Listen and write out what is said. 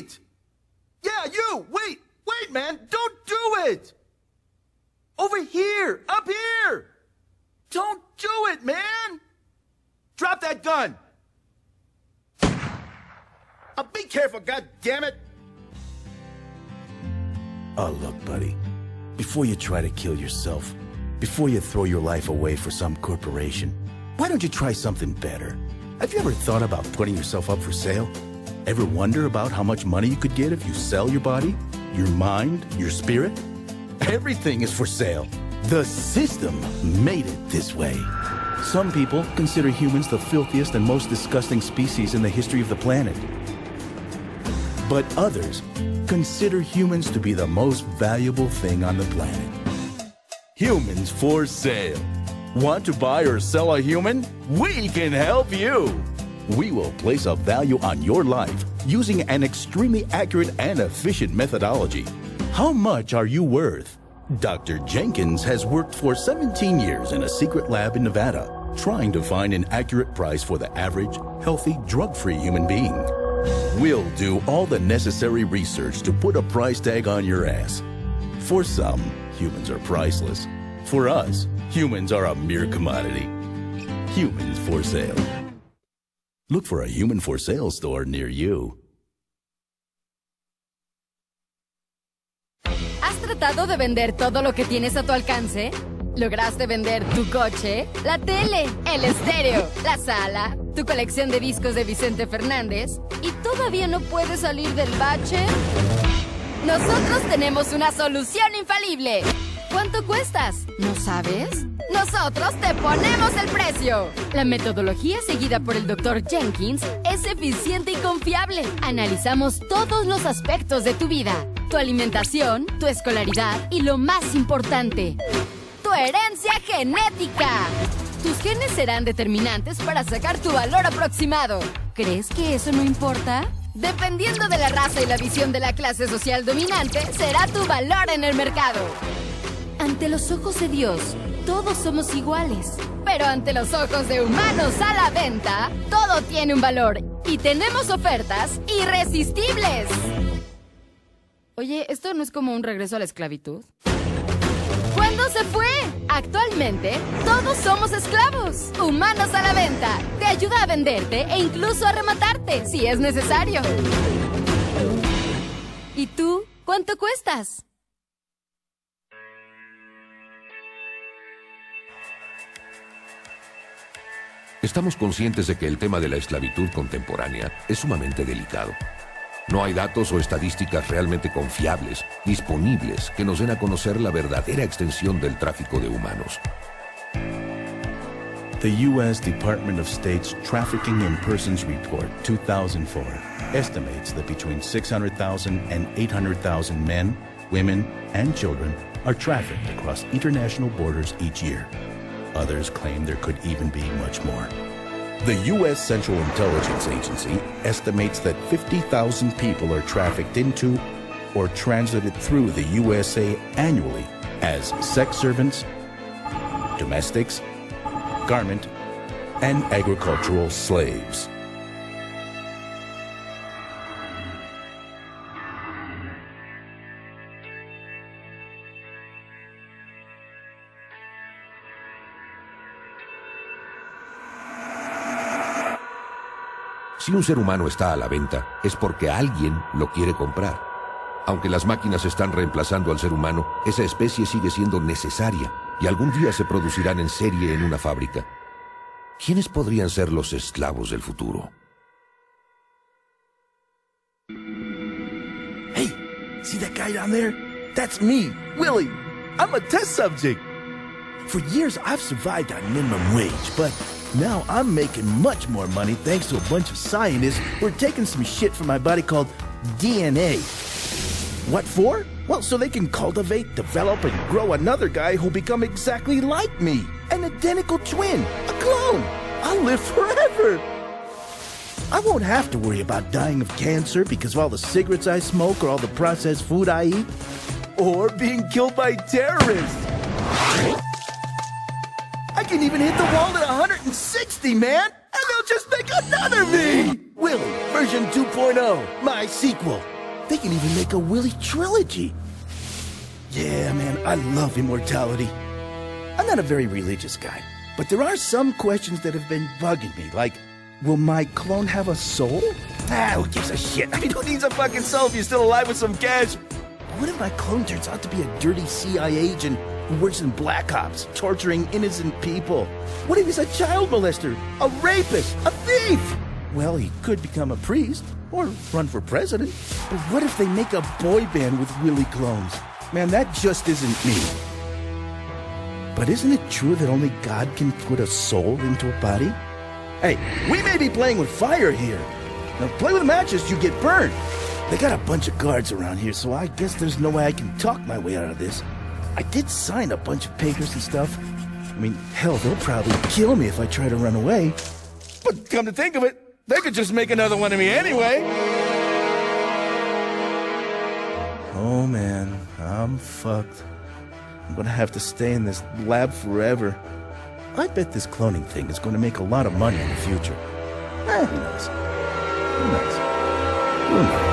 wait! Yeah, you! Wait! Wait, man! Don't do it! Over here! Up here! Don't do it, man! Drop that gun! Uh, be careful, God damn it! Oh, look, buddy. Before you try to kill yourself, before you throw your life away for some corporation, why don't you try something better? Have you ever thought about putting yourself up for sale? Ever wonder about how much money you could get if you sell your body, your mind, your spirit? Everything is for sale. The system made it this way. Some people consider humans the filthiest and most disgusting species in the history of the planet. But others consider humans to be the most valuable thing on the planet. Humans for sale. Want to buy or sell a human? We can help you. We will place a value on your life using an extremely accurate and efficient methodology. How much are you worth? Dr. Jenkins has worked for 17 years in a secret lab in Nevada, trying to find an accurate price for the average, healthy, drug free human being. We'll do all the necessary research to put a price tag on your ass. For some, humans are priceless. For us, humans are a mere commodity. Humans for sale. Look for a human for sale store near you. ¿Has tratado de vender todo lo que tienes a tu alcance? ¿Lograste vender tu coche, la tele, el estéreo, la sala, tu colección de discos de Vicente Fernández y todavía no puedes salir del bache? Nosotros tenemos una solución infalible. ¿Cuánto cuestas? ¿No sabes? Nosotros te ponemos el precio. La metodología seguida por el Dr. Jenkins es eficiente y confiable. Analizamos todos los aspectos de tu vida, tu alimentación, tu escolaridad y lo más importante, tu herencia genética. Tus genes serán determinantes para sacar tu valor aproximado. ¿Crees que eso no importa? Dependiendo de la raza y la visión de la clase social dominante, será tu valor en el mercado. Ante los ojos de Dios, todos somos iguales. Pero ante los ojos de humanos a la venta, todo tiene un valor. Y tenemos ofertas irresistibles. Oye, ¿esto no es como un regreso a la esclavitud? ¿Cuándo se fue? Actualmente, todos somos esclavos. Humanos a la venta. Te ayuda a venderte e incluso a rematarte, si es necesario. ¿Y tú? ¿Cuánto cuestas? Estamos conscientes de que el tema de la esclavitud contemporánea es sumamente delicado. No hay datos o estadísticas realmente confiables, disponibles, que nos den a conocer la verdadera extensión del tráfico de humanos. The U.S. Department of State's Trafficking in Persons Report 2004 estimates that between 600,000 and 800,000 men, women, and children are trafficked across international borders each year. Others claim there could even be much more. The U.S. Central Intelligence Agency estimates that 50,000 people are trafficked into or transited through the USA annually as sex servants, domestics, garment, and agricultural slaves. Si un ser humano está a la venta, es porque alguien lo quiere comprar. Aunque las máquinas están reemplazando al ser humano, esa especie sigue siendo necesaria y algún día se producirán en serie en una fábrica. ¿Quiénes podrían ser los esclavos del futuro? Hey, see that guy down there? That's me, Willie. I'm a test subject. For years, I've survived on minimum wage, but now I'm making much more money thanks to a bunch of scientists who are taking some shit from my body called DNA. What for? Well, so they can cultivate, develop, and grow another guy who'll become exactly like me. An identical twin, a clone. I'll live forever. I won't have to worry about dying of cancer because of all the cigarettes I smoke or all the processed food I eat, or being killed by terrorists. Can even hit the wall at 160, man! And they'll just make another me! Willie, version version 2.0, my sequel. They can even make a Willy trilogy. Yeah, man, I love immortality. I'm not a very religious guy, but there are some questions that have been bugging me, like, will my clone have a soul? Ah, who gives a shit? I mean, who needs a fucking soul if you're still alive with some cash? What if my clone turns out to be a dirty CIA agent works in Black Ops, torturing innocent people? What if he's a child molester, a rapist, a thief? Well, he could become a priest or run for president. But what if they make a boy band with Willy clones? Man, that just isn't me. But isn't it true that only God can put a soul into a body? Hey, we may be playing with fire here. Now, play with matches, you get burned. They got a bunch of guards around here, so I guess there's no way I can talk my way out of this. I did sign a bunch of papers and stuff. I mean, hell, they'll probably kill me if I try to run away. But come to think of it, they could just make another one of me anyway. Oh man, I'm fucked. I'm gonna have to stay in this lab forever. I bet this cloning thing is gonna make a lot of money in the future. Eh, who knows? Who knows? Who knows?